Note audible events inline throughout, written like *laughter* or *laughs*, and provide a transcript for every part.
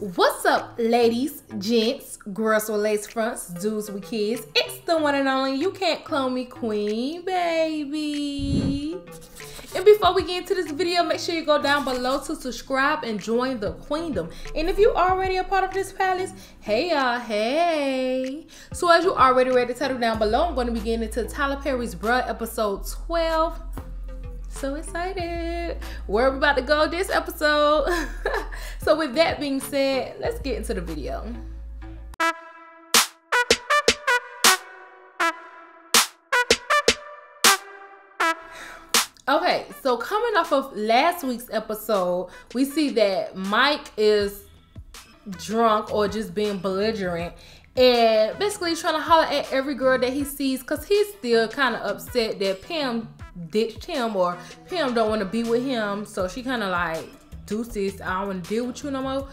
What's up, ladies, gents, girls with lace fronts, dudes with kids? It's the one and only You Can't Clone Me Queen, baby. And before we get into this video, make sure you go down below to subscribe and join the queendom. And if you already a part of this palace, hey y'all, hey. So as you already read the title down below, I'm going to be getting into Tyler Perry's Bruh episode 12 so excited. Where we about to go this episode. *laughs* So with that being said let's get into the video. Okay so coming off of last week's episode we see that mike is drunk or just being belligerent and basically trying to holler at every girl that he sees because he's still kind of upset that pam ditched him or Pam don't want to be with him. So she kind of like, deuces, I don't want to deal with you no more.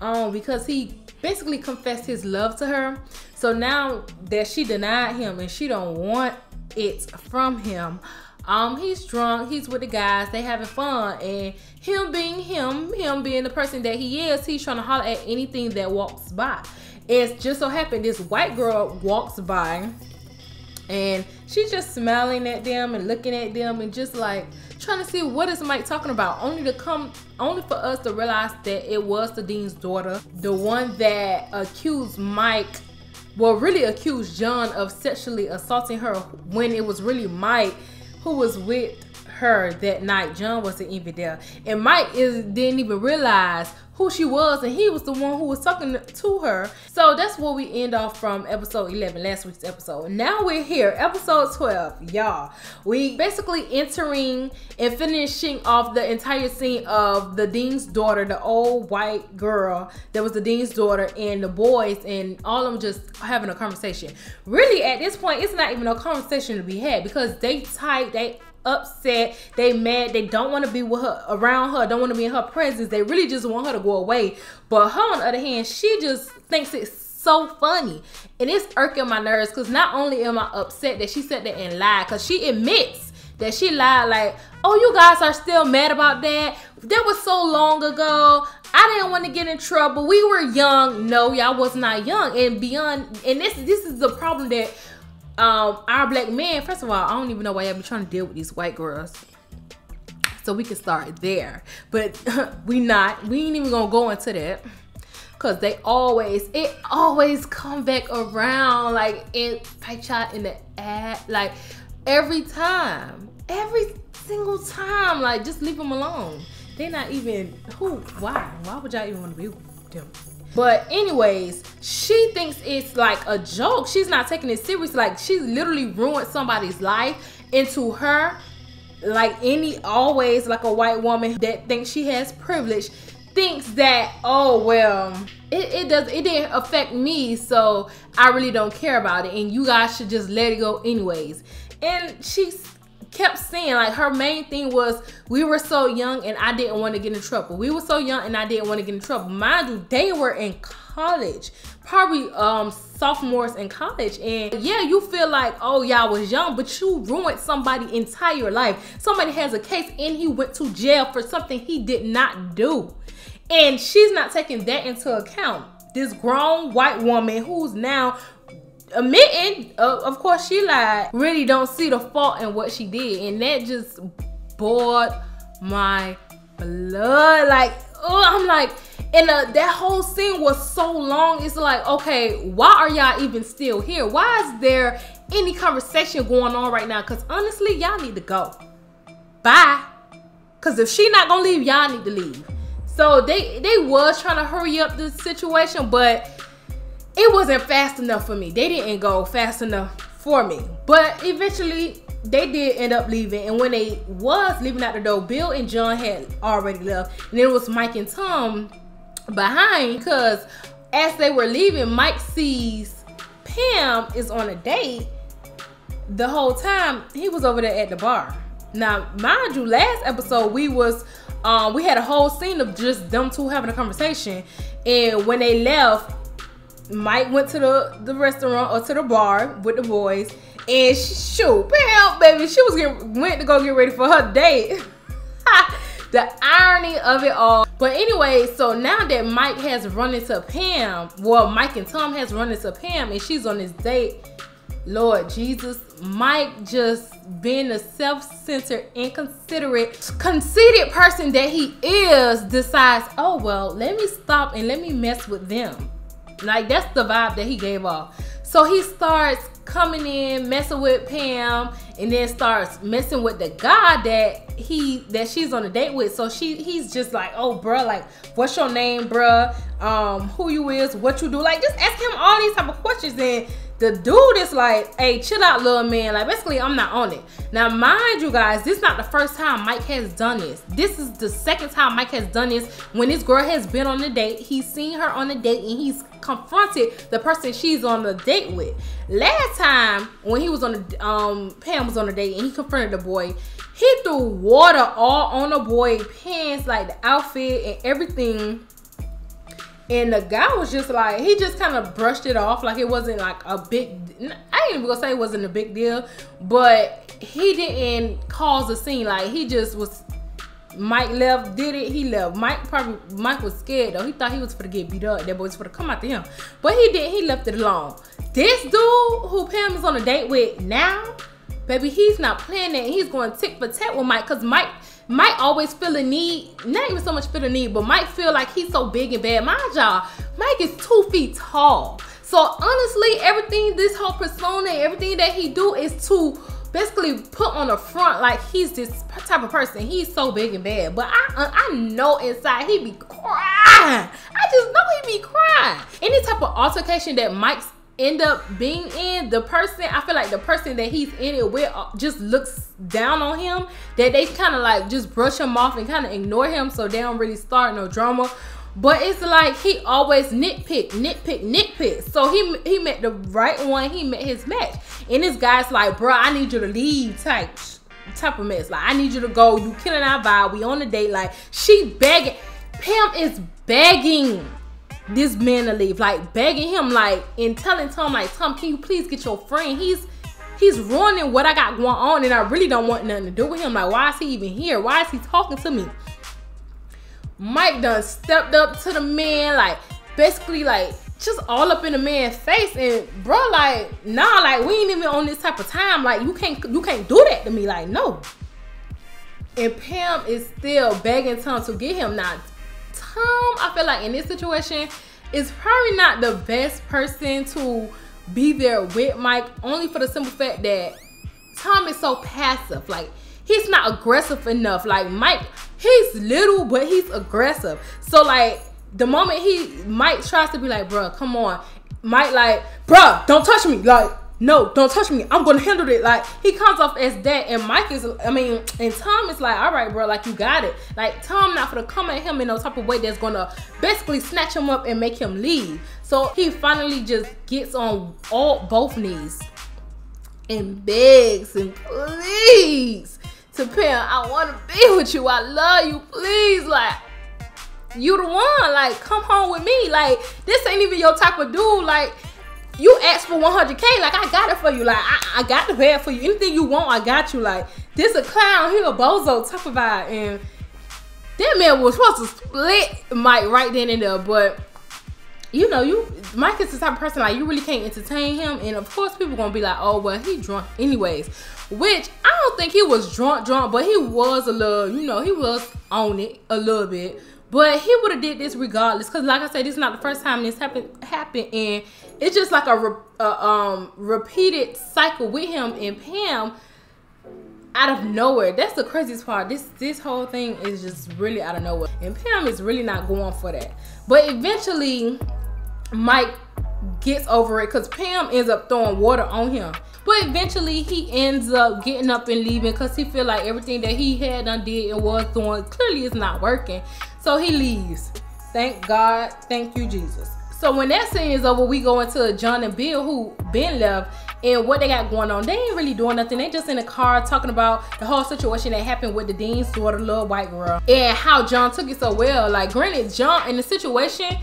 Um, because he basically confessed his love to her. So now that she denied him and she don't want it from him, um, he's drunk, he's with the guys, they having fun, and him being him, him being the person that he is, he's trying to holler at anything that walks by. It's just so happened this white girl walks by and she's just smiling at them and looking at them and just like trying to see what is Mike talking about. Only to come, only for us to realize that it was the dean's daughter, the one that accused Mike, well, really accused John of sexually assaulting her when it was really Mike who was with her that night. John wasn't even there, and Mike is didn't even realize who she was and he was the one who was talking to her. So that's where we end off from episode 11 last week's episode. Now we're here episode 12 y'all. We basically entering and finishing off the entire scene of the dean's daughter the old white girl that was the dean's daughter and the boys and all of them just having a conversation. Really at this point it's not even a conversation to be had because they tight they upset, they mad, they don't want to be with her around her, don't want to be in her presence. They really just want her to go away. But her on the other hand, she just thinks it's so funny. And it's irking my nerves because not only am I upset that she said that and lied, because she admits that she lied like, oh, you guys are still mad about that. That was so long ago. I didn't want to get in trouble. We were young. No, y'all was not young. And beyond, and this this is the problem that um, our black men, first of all, I don't even know why y'all be trying to deal with these white girls. So we can start there. But *laughs* we not. We ain't even gonna go into that. Cause they always, it always come back around. Like it fight shot in the ad. Like every time. Every single time. Like just leave them alone. They not even who why? Why would y'all even want to be with them? But anyways, she thinks it's like a joke. She's not taking it serious. Like she literally ruined somebody's life into her. Like any always like a white woman that thinks she has privilege thinks that oh well it, it does it didn't affect me so I really don't care about it and you guys should just let it go anyways. And she's kept saying like her main thing was we were so young and I didn't want to get in trouble. We were so young and I didn't want to get in trouble. Mind you, they were in college, probably um sophomores in college. And yeah, you feel like, oh, y'all was young, but you ruined somebody's entire life. Somebody has a case and he went to jail for something he did not do. And she's not taking that into account. This grown white woman who's now admitting, uh, of course, she lied, really don't see the fault in what she did. And that just bored my blood. Like, oh, I'm like, and uh, that whole scene was so long. It's like, okay, why are y'all even still here? Why is there any conversation going on right now? Because honestly, y'all need to go. Bye. Because if she not going to leave, y'all need to leave. So they, they was trying to hurry up the situation, but it wasn't fast enough for me. They didn't go fast enough for me. But eventually they did end up leaving. And when they was leaving out the door, Bill and John had already left. And it was Mike and Tom behind because as they were leaving, Mike sees Pam is on a date. The whole time he was over there at the bar. Now, mind you, last episode we was um we had a whole scene of just them two having a conversation. And when they left, Mike went to the, the restaurant or to the bar with the boys, and she, shoot, bam, baby, she was getting went to go get ready for her date. *laughs* the irony of it all. But anyway, so now that Mike has run into Pam, well, Mike and Tom has run into Pam and she's on this date. Lord Jesus, Mike just being the self-centered, inconsiderate, conceited person that he is, decides, oh well, let me stop and let me mess with them. Like that's the vibe that he gave off. So he starts coming in, messing with Pam, and then starts messing with the guy that he that she's on a date with. So she he's just like, oh bruh, like what's your name, bruh? Um, who you is, what you do? Like just ask him all these type of questions and the dude is like, hey, chill out, little man. Like, basically, I'm not on it. Now, mind you guys, this is not the first time Mike has done this. This is the second time Mike has done this. When this girl has been on a date, he's seen her on a date and he's confronted the person she's on the date with. Last time, when he was on the, um, Pam was on a date and he confronted the boy, he threw water all on the boy pants, like the outfit and everything and the guy was just like, he just kind of brushed it off like it wasn't like a big, I ain't even gonna say it wasn't a big deal, but he didn't cause a scene. Like he just was, Mike left, did it, he left. Mike probably, Mike was scared though. He thought he was gonna get beat up. That boy was gonna come after him. But he did, he left it alone. This dude who Pam is on a date with now, baby, he's not playing it. He's going tick for tat with Mike because Mike, might always feel a need, not even so much feel a need, but Mike feel like he's so big and bad. Mind y'all, Mike is two feet tall. So honestly, everything, this whole persona, everything that he do is to basically put on the front like he's this type of person. He's so big and bad. But I I know inside he be crying. I just know he be crying. Any type of altercation that Mike's end up being in, the person, I feel like the person that he's in it with uh, just looks down on him. That they kind of like just brush him off and kind of ignore him so they don't really start no drama. But it's like he always nitpick, nitpick, nitpick. So he he met the right one, he met his match. And this guy's like, bro, I need you to leave type type of mess. Like, I need you to go. You killing our vibe. We on a date. Like, she begging. Pam is begging this man to leave, like begging him, like and telling Tom, like Tom, can you please get your friend? He's he's ruining what I got going on, and I really don't want nothing to do with him. Like, why is he even here? Why is he talking to me? Mike done stepped up to the man, like basically like just all up in the man's face. And bro like nah like we ain't even on this type of time. Like you can't you can't do that to me. Like no. And Pam is still begging Tom to get him. Now Tom, I feel like in this situation, is probably not the best person to be there with Mike, only for the simple fact that Tom is so passive. Like, he's not aggressive enough. Like, Mike, he's little, but he's aggressive. So, like, the moment he, Mike tries to be like, bro, come on. Mike, like, bro, don't touch me. Like, no, don't touch me. I'm gonna handle it. Like he comes off as that, and Mike is, I mean, and Tom is like, all right, bro, like you got it. Like Tom not gonna come at him in no type of way that's gonna basically snatch him up and make him leave. So he finally just gets on all both knees and begs and please to Pam, I want to be with you. I love you. Please, like you the one. Like come home with me. Like this ain't even your type of dude. Like you asked for 100k like i got it for you like i, I got the bed for you anything you want i got you like this a clown he a bozo type of vibe and that man was supposed to split mike right then and there but you know you mike is the type of person like you really can't entertain him and of course people gonna be like oh well he drunk anyways which i don't think he was drunk drunk but he was a little you know he was on it a little bit but he would have did this regardless, cause like I said, this is not the first time this happened. Happened, and it's just like a, re, a um repeated cycle with him and Pam out of nowhere. That's the craziest part. This this whole thing is just really out of nowhere, and Pam is really not going for that. But eventually, Mike gets over it because Pam ends up throwing water on him. But eventually he ends up getting up and leaving because he feel like everything that he had done did and was doing clearly is not working. So he leaves. Thank God. Thank you, Jesus. So when that scene is over, we go into John and Bill who been left and what they got going on. They ain't really doing nothing. They just in the car talking about the whole situation that happened with the dean's daughter, little white girl, and how John took it so well. Like, granted, John in the situation,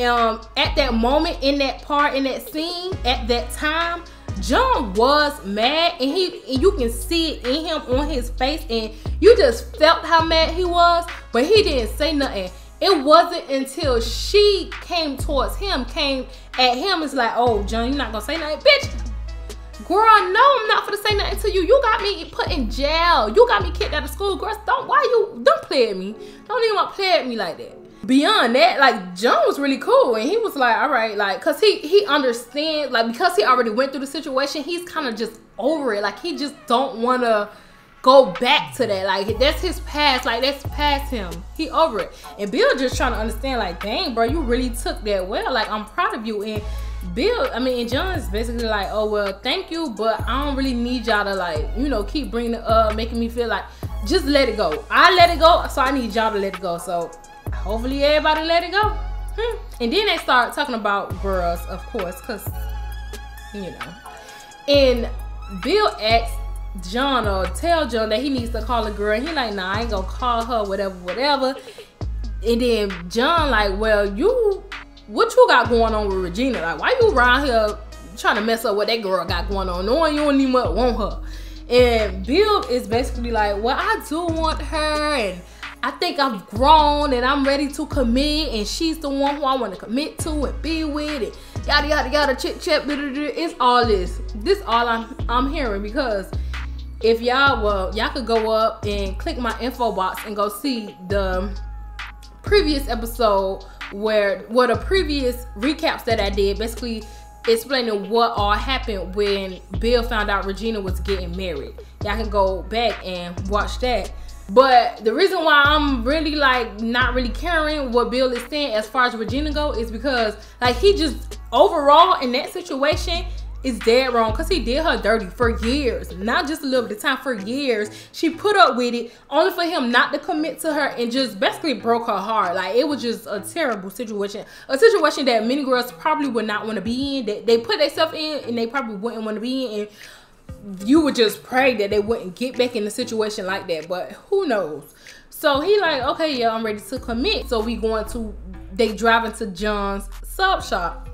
um, at that moment, in that part, in that scene, at that time, John was mad, and he and you can see it in him on his face, and you just felt how mad he was, but he didn't say nothing. It wasn't until she came towards him, came at him, it's like, oh, John, you're not gonna say nothing, bitch. Girl, no, I'm not gonna say nothing to you. You got me put in jail. You got me kicked out of school. Girl, don't why you don't play at me. Don't even want to play at me like that beyond that, like John was really cool, and he was like, "All right," like, cause he he understands, like, because he already went through the situation, he's kind of just over it. Like, he just don't want to go back to that. Like, that's his past. Like, that's past him. He over it. And Bill just trying to understand, like, dang, bro, you really took that well. Like, I'm proud of you. And Bill, I mean, and John's basically like, oh well, thank you, but I don't really need y'all to like, you know, keep bringing it up, making me feel like, just let it go. I let it go, so I need y'all to let it go. So hopefully everybody let it go. Hmm. And then they start talking about girls, of course, because, you know. And Bill asks John or tell John that he needs to call a girl. And he like, nah, I ain't gonna call her, whatever, whatever. And then John like, well, you, what you got going on with Regina? Like, why you around here trying to mess up what that girl got going on, knowing you don't even want her? And Bill is basically like, well, I do want her, and I think I've grown and I'm ready to commit, and she's the one who I want to commit to and be with, and yada yada yada, chit chat. It's all this. This all I'm I'm hearing because if y'all well y'all could go up and click my info box and go see the previous episode where what a previous recaps that I did basically explaining what all happened when Bill found out Regina was getting married. Y'all can go back and watch that. But the reason why I'm really like not really caring what Bill is saying as far as Regina go is because like he just overall in that situation is dead wrong because he did her dirty for years. Not just a little bit of time for years. She put up with it only for him not to commit to her and just basically broke her heart. Like it was just a terrible situation. A situation that many girls probably would not want to be in that they put themselves in and they probably wouldn't want to be in. And you would just pray that they wouldn't get back in a situation like that. But who knows? So he like, okay, yeah, I'm ready to commit. So we going to they driving to John's sub shop.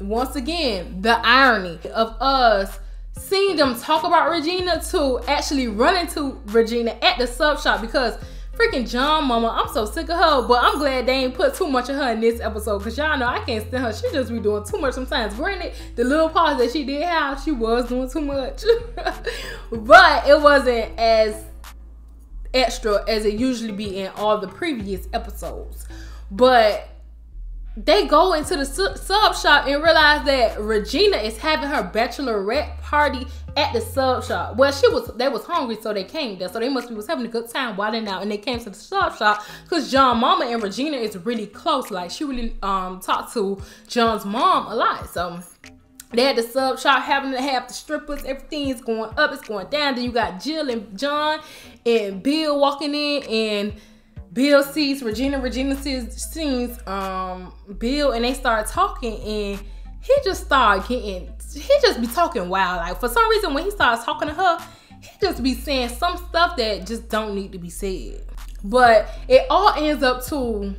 Once again, the irony of us seeing them talk about Regina to actually running to Regina at the sub shop because freaking John mama, I'm so sick of her. But I'm glad they ain't put too much of her in this episode. Cause y'all know I can't stand her. She just be doing too much sometimes. Granted, the little pause that she did have, she was doing too much. *laughs* but it wasn't as extra as it usually be in all the previous episodes. But they go into the sub shop and realize that Regina is having her bachelorette party at the sub shop. Well, she was they was hungry, so they came there. So they must be was having a good time wilding out, and they came to the sub shop because John Mama and Regina is really close. Like she really um talked to John's mom a lot. So they had the sub shop having to have the strippers. Everything's going up, it's going down. Then you got Jill and John and Bill walking in and Bill sees Regina, Regina sees, sees um, Bill, and they start talking, and he just start getting, he just be talking wild. Like for some reason, when he starts talking to her, he just be saying some stuff that just don't need to be said. But it all ends up to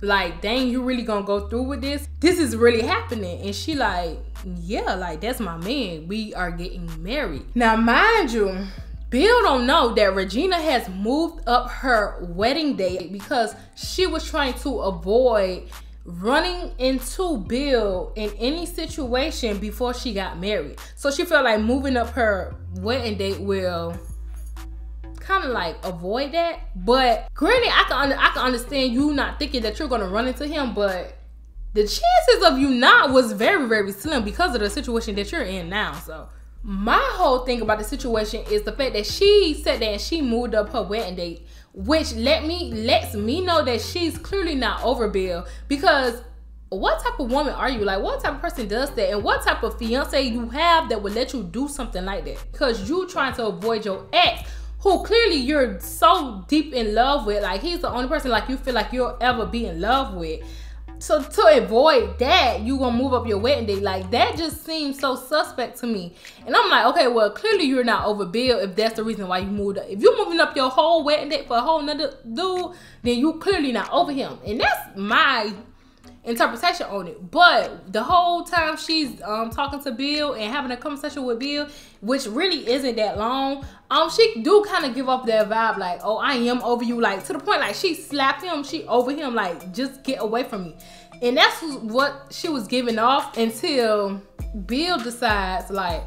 like, dang, you really gonna go through with this? This is really happening. And she like, yeah, like that's my man. We are getting married. Now, mind you, Bill don't know that Regina has moved up her wedding date because she was trying to avoid running into Bill in any situation before she got married. So she felt like moving up her wedding date will kind of like avoid that. But granted, I can I can understand you not thinking that you're gonna run into him, but the chances of you not was very very slim because of the situation that you're in now. So my whole thing about the situation is the fact that she said that she moved up her wedding date, which let me lets me know that she's clearly not over Bill because what type of woman are you? Like, what type of person does that? And what type of fiance you have that would let you do something like that? Because you trying to avoid your ex, who clearly you're so deep in love with. Like, he's the only person like you feel like you'll ever be in love with so to avoid that, you gonna move up your wedding date. Like that just seems so suspect to me. And I'm like, okay, well, clearly you're not over Bill if that's the reason why you moved up. If you're moving up your whole wedding date for a whole nother dude, then you clearly not over him. And that's my interpretation on it. But the whole time she's um talking to Bill and having a conversation with Bill, which really isn't that long, um, she do kind of give off that vibe like, oh, I am over you, like to the point like she slapped him, she over him, like just get away from me. And that's what she was giving off until Bill decides like,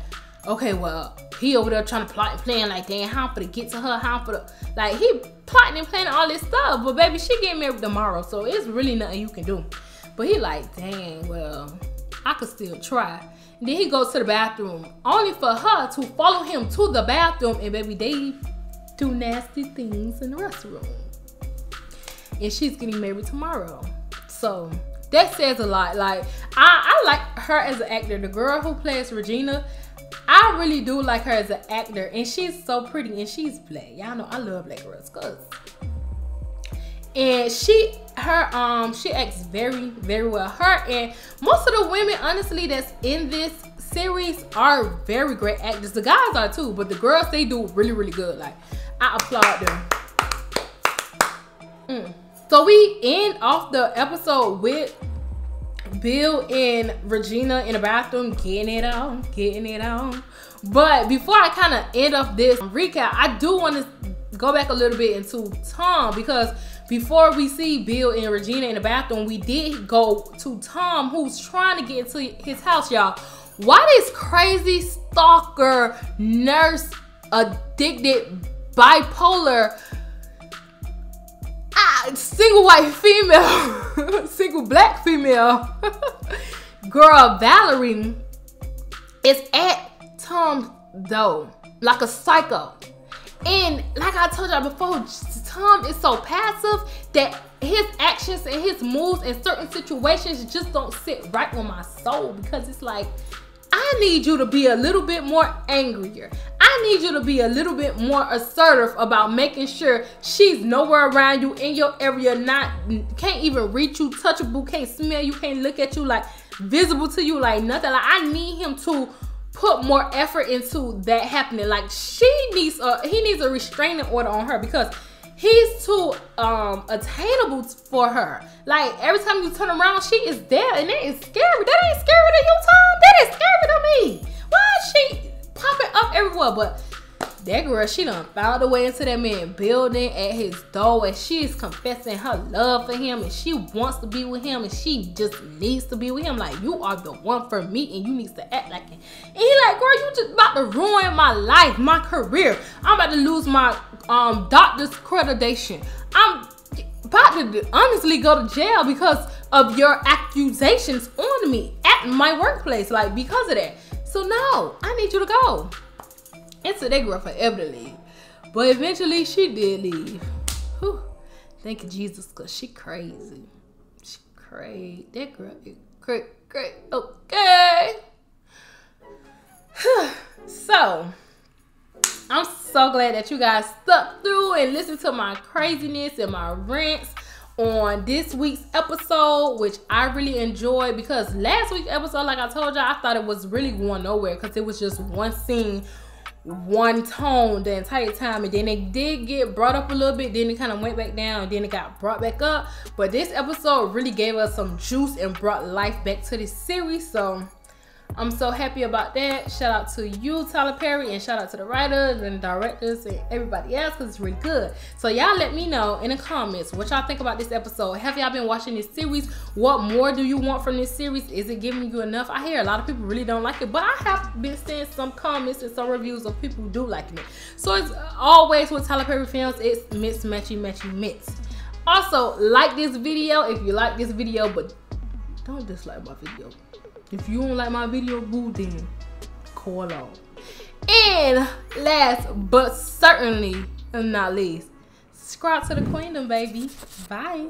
okay, well, he over there trying to plot and plan like, damn, how for to get to her, how for the like he plotting and planning all this stuff. But baby, she getting married tomorrow, so it's really nothing you can do. But he like, dang, well, I could still try. And then he goes to the bathroom, only for her to follow him to the bathroom, and baby, they do nasty things in the restroom. And she's getting married tomorrow. So that says a lot. Like I, I like her as an actor. The girl who plays Regina, I really do like her as an actor, and she's so pretty, and she's black. Y'all know I love black girls, cause and she her um she acts very very well. Her and most of the women honestly that's in this series are very great actors. The guys are too but the girls they do really really good. Like i applaud them. Mm. so we end off the episode with bill and regina in the bathroom getting it on getting it on. But before i kind of end off this recap i do want to go back a little bit into tom because before we see Bill and Regina in the bathroom, we did go to Tom, who's trying to get into his house, y'all. Why this crazy stalker, nurse, addicted, bipolar, ah, single white female, *laughs* single black female, *laughs* girl, Valerie, is at Tom's door like a psycho. And like I told y'all before, Tom is so passive that his actions and his moves in certain situations just don't sit right with my soul because it's like, I need you to be a little bit more angrier. I need you to be a little bit more assertive about making sure she's nowhere around you in your area, not can't even reach you, touchable, can't smell you, can't look at you, like visible to you, like nothing. Like I need him to put more effort into that happening. Like she needs a he needs a restraining order on her because he's too um attainable for her. Like every time you turn around, she is there, and that is scary. That ain't scary to you, Tom. That is scary to me. Why is she popping up everywhere? But that girl, she done found a way into that man building at his door and she is confessing her love for him and she wants to be with him and she just needs to be with him. Like, you are the one for me and you need to act like it. And he like, girl, you just about to ruin my life, my career. I'm about to lose my um doctor's accreditation. I'm about to honestly go to jail because of your accusations on me at my workplace. Like, because of that. So no, I need you to go. And so they grew forever to leave. But eventually she did leave. Whew. Thank you, Jesus, because she crazy. She crazy. That girl is great, great. Okay. *sighs* so, I'm so glad that you guys stuck through and listened to my craziness and my rants on this week's episode, which I really enjoyed because last week's episode, like I told y'all, I thought it was really going nowhere because it was just one scene one tone the entire time. And then it did get brought up a little bit then it kind of went back down then it got brought back up. But this episode really gave us some juice and brought life back to this series so I'm so happy about that. Shout out to you, Tyler Perry, and shout out to the writers and directors and everybody else because it's really good. So y'all let me know in the comments what y'all think about this episode. Have y'all been watching this series? What more do you want from this series? Is it giving you enough? I hear a lot of people really don't like it, but I have been seeing some comments and some reviews of people who do liking it. So it's always with Tyler Perry films, it's mix, matchy, matchy, mix. Also, like this video if you like this video, but don't dislike my video. If you don't like my video, boo, then call out. And last but certainly not least, subscribe to the Queendom, baby. Bye.